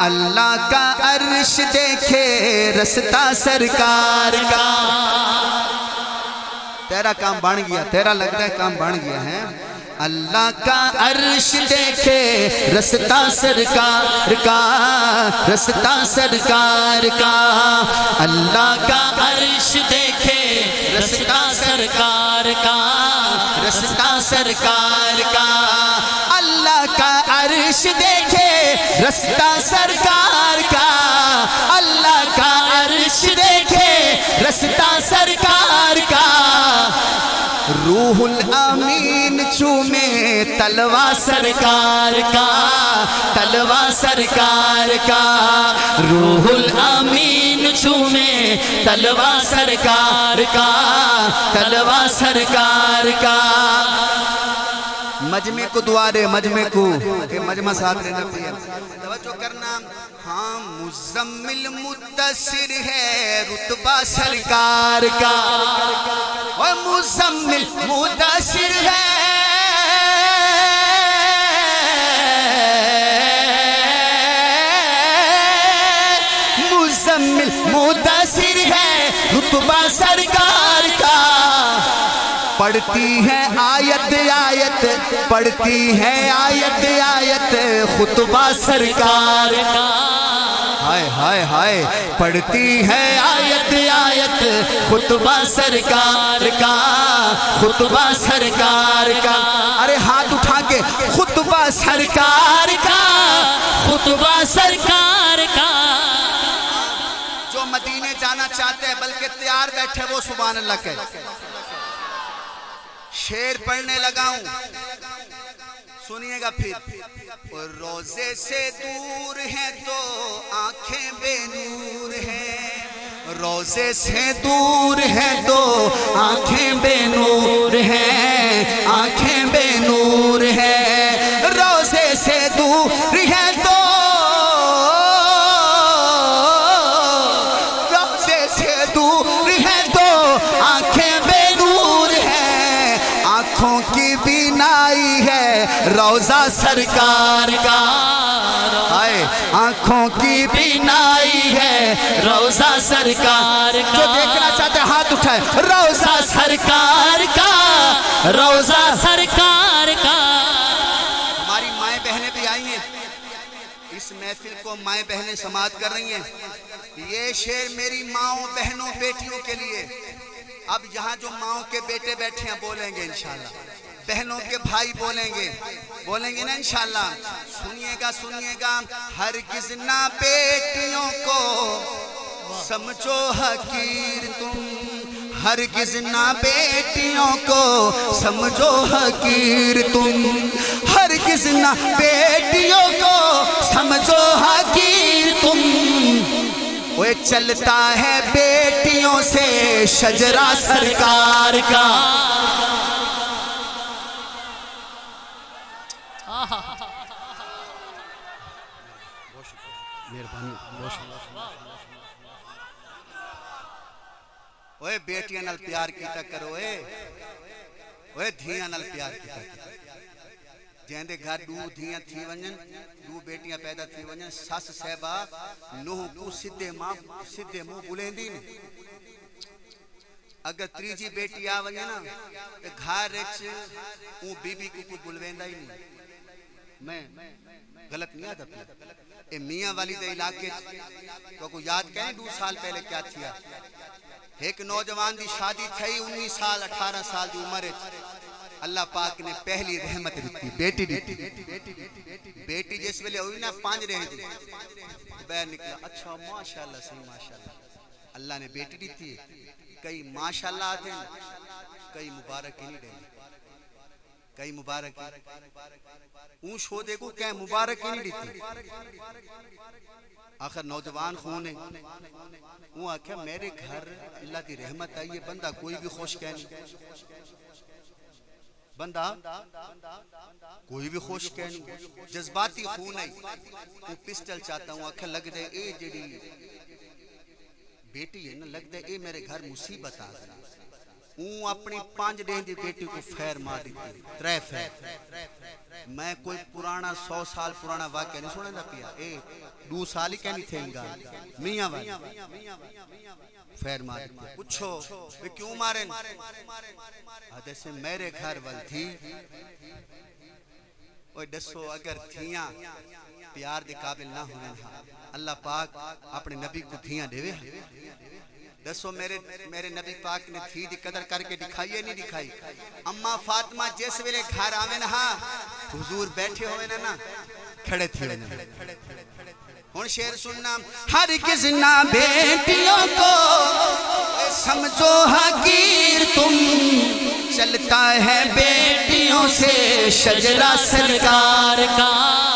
अल्लाह का अर्श देखे रस्ता सरकार का। तेरा काम बन गया, तेरा लग रहा है काम बन गया है। अल्लाह का अर्श देखे रस्ता सरकार का, रस्ता सरकार का। अल्लाह का अर्श देखे रस्ता सरकार का। रस्ता सरकार का। अल्लाह का अर्श देखे रस्ता सरकार का। अल्लाह का अर्श देखे रस्ता सरकार का। रूहुल अमीन चूमे तलवा सरकार का। सरकार का, रूहुल अमीन चूमे तलवा सरकार का, तलवा सरकार का। मजमे को दुआरे मजमे को। मजमा साथ करना। हाँ मुजम्मिल मुद्दसिर है, रुतबा सरकार का। और मुजम्मिल मुद्दसिर है। मुजम्मिल मुद्दसिर है, रुतबा सरकार का। पढ़ती है आयत आयत, पढ़ती है आयत आयत, खुतबा सरकार का। हाय हाय हाय, पढ़ती है आयत आयत, खुतबा सरकार का, खुतबा सरकार का। अरे हाथ उठा के, खुतबा सरकार का, खुतबा सरकार का। जो मदीने जाना चाहते हैं, बल्कि तैयार बैठे वो सुबह अल्लाह शेर पढ़ने लगाऊँ सुनिएगा फिर। रोज़े से दूर है तो आँखें बेनूर है। रोज़े से दूर है तो आँखें बेनूर है। आँखें रोजा सरकार का हाय आँखों की बीनाई है रोजा सरकार का। जो देखना चाहते हाथ उठाए। रोजा सरकार का रोजा सरकार का। हमारी माए बहनें भी आई हैं। इस महफिल को माए बहनें समाप्त कर रही हैं। ये शेर मेरी माओ बहनों बेटियों के लिए। अब यहाँ जो माओ के बेटे बैठे हैं बोलेंगे इंशाल्लाह। बहनों के भाई बोलेंगे बोलेंगे ना इंशाल्लाह। सुनिएगा सुनिएगा, हर किस ना बेटियों को समझो हकीर तुम। हर किस ना बेटियों को समझो हकीर तुम। हर किस ना बेटियों को समझो हकीर तुम। वो चलता है बेटियों से शजरा सरकार का। ओए बेटियाँ नाल प्यार कीता करो, ओए। ओए धियाँ नाल प्यार कीता करो। घर ॾू धीअ थी वञनि ॾू बेटियाँ पैदा थी वञनि, ससु साहिबा नुंहुं को सिधे माँ सिधे मुंहुं बुलेंदी न। अगर त्रीजी बेटी आ वञे न घर उ बीबी को को बुलवेंदा ही नहीं गलत नहीं आदत ए, मियाँ वाली दे इलाके तो को याद करें दो साल पहले क्या थिया? एक नौजवान दी शादी थी उन्नीस साल 18 साल दी उम्र अल्लाह पाक ने पहली रहमत दी बेटी दी बेटी जिस वेले हुई ना, पाँच रह दी बैर निकला। अच्छा माशाल्लाह, सही, माशाल्लाह। अल्लाह ने बेटी दी थी कई माशाल्लाह थे कई मुबारक ही नहीं देंगे कई मुबारक ऊं शो देखो, क्या मुबारक ही नहीं दी आखिर नौजवान खून है। वो आख्या मेरे घर, अल्लाह की रहमत आई है बंदा कोई भी खुश कह नहीं। बंदा कोई भी खुश कह नहीं। जज्बाती खून है। वो पिस्टल चाहता हूँ आखिर लग दे ए जेडी बेटी है ना, लग दे ए मेरे घर मुसीबत आ गई। अपनी पाँच डें की बेटी को फैर मार दी त्रै। फैर। मैं कोई पुराना सौ साल पुराना वाक्य नहीं सुना पिया। ए, दो साल ही कहनी थे मियाँ फैर मार पूछो वे क्यों मारे जैसे मेरे घर वाल थी। ओए दसो अगर थिया प्यार के काबिल ना होने अल्लाह पाक अपने नबी को थिया देवे। दसो मेरे मेरे नबी पाक ने थी दी कदर करके दिखाई है नहीं दिखाई। अम्मा फातिमा जिस वेले घर आवे ना हुजूर बैठे होवे ना ना खड़े थे हूँ शेर सुनना, हर किस ना बेटियों को समझो हकीर तुम, चलता है बेटियों से शजरा सरकार का।